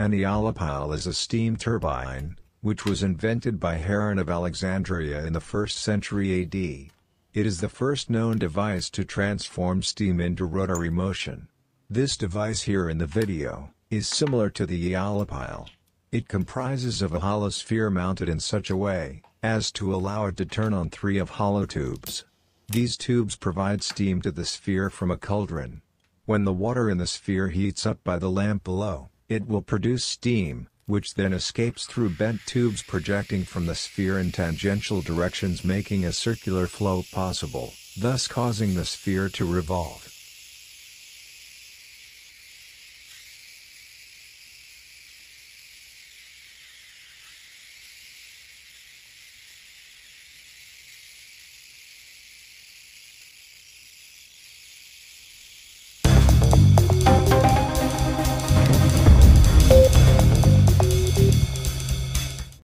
An aeolipile is a steam turbine, which was invented by Heron of Alexandria in the 1st century AD. It is the first known device to transform steam into rotary motion. This device here in the video, is similar to the aeolipile. It comprises of a hollow sphere mounted in such a way, as to allow it to turn on three of hollow tubes. These tubes provide steam to the sphere from a cauldron. When the water in the sphere heats up by the lamp below, it will produce steam, which then escapes through bent tubes projecting from the sphere in tangential directions making a circular flow possible, thus causing the sphere to revolve.